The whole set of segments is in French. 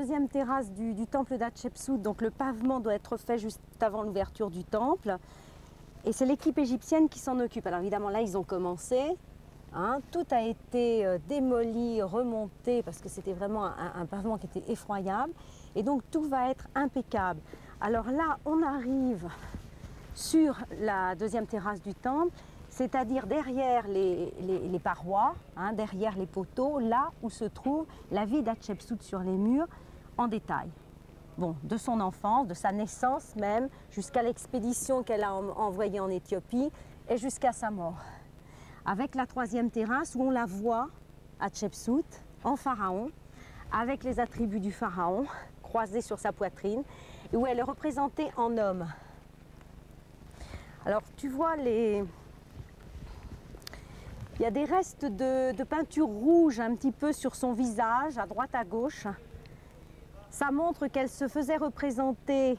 Deuxième terrasse du, temple d'Hatshepsut, donc le pavement doit être fait juste avant l'ouverture du temple. Et c'est l'équipe égyptienne qui s'en occupe. Alors évidemment là ils ont commencé, hein. tout a été euh, démoli, remonté parce que c'était vraiment un pavement qui était effroyable. Et donc tout va être impeccable. Alors là on arrive sur la deuxième terrasse du temple, c'est-à-dire derrière les, les, parois, hein, derrière les poteaux, là où se trouve la vie d'Hatshepsut sur les murs en détail. Bon, de son enfance, de sa naissance même, jusqu'à l'expédition qu'elle a envoyée en Éthiopie et jusqu'à sa mort. Avec la troisième terrasse où on la voit, Hatshepsut, en pharaon, avec les attributs du pharaon croisés sur sa poitrine, et où elle est représentée en homme. Alors tu vois les... Il y a des restes de, peinture rouge un petit peu sur son visage, à droite à gauche. Ça montre qu'elle se faisait représenter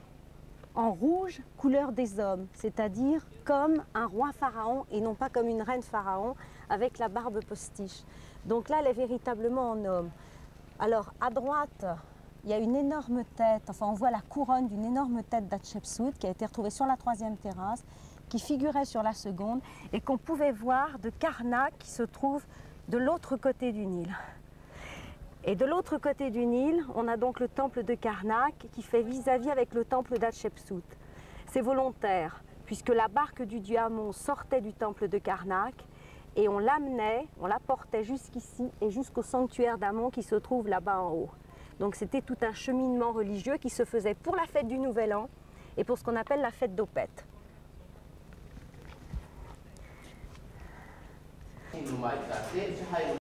en rouge, couleur des hommes, c'est-à-dire comme un roi pharaon et non pas comme une reine pharaon avec la barbe postiche. Donc là, elle est véritablement en homme. Alors à droite, il y a une énorme tête, enfin on voit la couronne d'une énorme tête d'Hatshepsut qui a été retrouvée sur la troisième terrasse qui figurait sur la seconde et qu'on pouvait voir de Karnak qui se trouve de l'autre côté du Nil. Et de l'autre côté du Nil, on a donc le temple de Karnak qui fait vis-à-vis -vis avec le temple d'Hatshepsut. C'est volontaire, puisque la barque du dieu Amon sortait du temple de Karnak et on l'amenait, on la portait jusqu'ici et jusqu'au sanctuaire d'Amon qui se trouve là-bas en haut. Donc c'était tout un cheminement religieux qui se faisait pour la fête du Nouvel An et pour ce qu'on appelle la fête in numai tate și hai